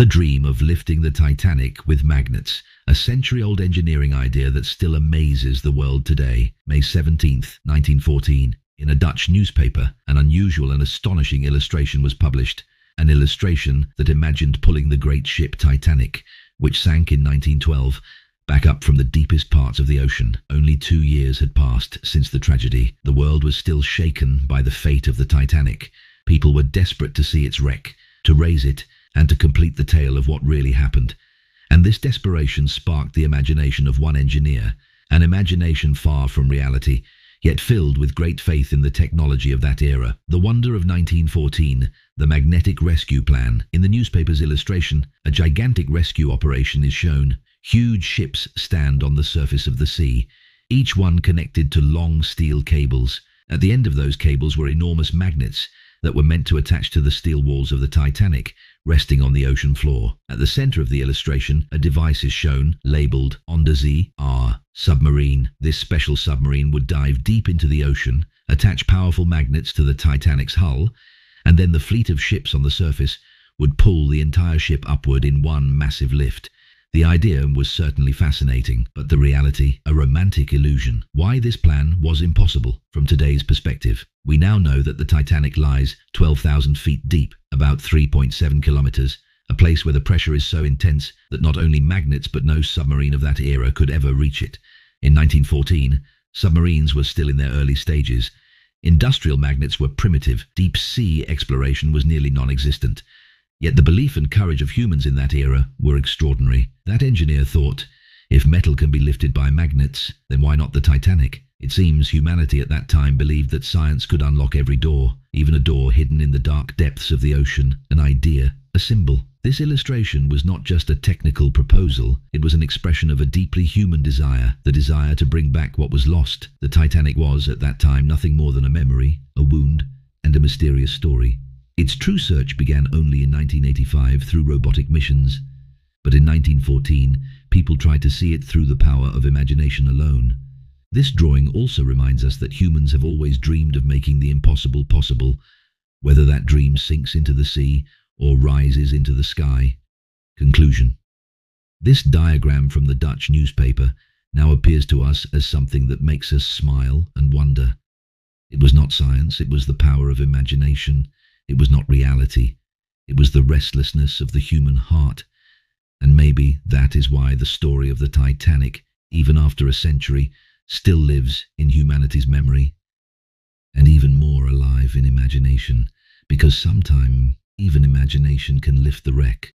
The dream of lifting the Titanic with magnets, a century-old engineering idea that still amazes the world today. May 17, 1914, in a Dutch newspaper, an unusual and astonishing illustration was published, an illustration that imagined pulling the great ship Titanic, which sank in 1912, back up from the deepest parts of the ocean. Only two years had passed since the tragedy. The world was still shaken by the fate of the Titanic. People were desperate to see its wreck, to raise it, and to complete the tale of what really happened. And this desperation sparked the imagination of one engineer, an imagination far from reality, yet filled with great faith in the technology of that era. The wonder of 1914, the magnetic rescue plan. In the newspaper's illustration, a gigantic rescue operation is shown. Huge ships stand on the surface of the sea, each one connected to long steel cables. At the end of those cables were enormous magnets that were meant to attach to the steel walls of the Titanic, resting on the ocean floor. At the center of the illustration, a device is shown, labeled Onderzeeër submarine. This special submarine would dive deep into the ocean, attach powerful magnets to the Titanic's hull, and then the fleet of ships on the surface would pull the entire ship upward in one massive lift. The idea was certainly fascinating, but the reality, a romantic illusion. Why this plan was impossible from today's perspective. We now know that the Titanic lies 12,000 feet deep, about 3.7 kilometers, a place where the pressure is so intense that not only magnets but no submarine of that era could ever reach it. In 1914, submarines were still in their early stages. Industrial magnets were primitive, deep sea exploration was nearly non-existent, Yet the belief and courage of humans in that era were extraordinary. That engineer thought, if metal can be lifted by magnets, then why not the Titanic? It seems humanity at that time believed that science could unlock every door, even a door hidden in the dark depths of the ocean, an idea, a symbol. This illustration was not just a technical proposal, it was an expression of a deeply human desire, the desire to bring back what was lost. The Titanic was, at that time, nothing more than a memory, a wound, and a mysterious story. Its true search began only in 1985 through robotic missions, but in 1914 people tried to see it through the power of imagination alone. This drawing also reminds us that humans have always dreamed of making the impossible possible, whether that dream sinks into the sea or rises into the sky. Conclusion This diagram from the Dutch newspaper now appears to us as something that makes us smile and wonder. It was not science, it was the power of imagination, it was not reality. It was the restlessness of the human heart. And maybe that is why the story of the Titanic, even after a century, still lives in humanity's memory. And even more alive in imagination, because sometime even imagination can lift the wreck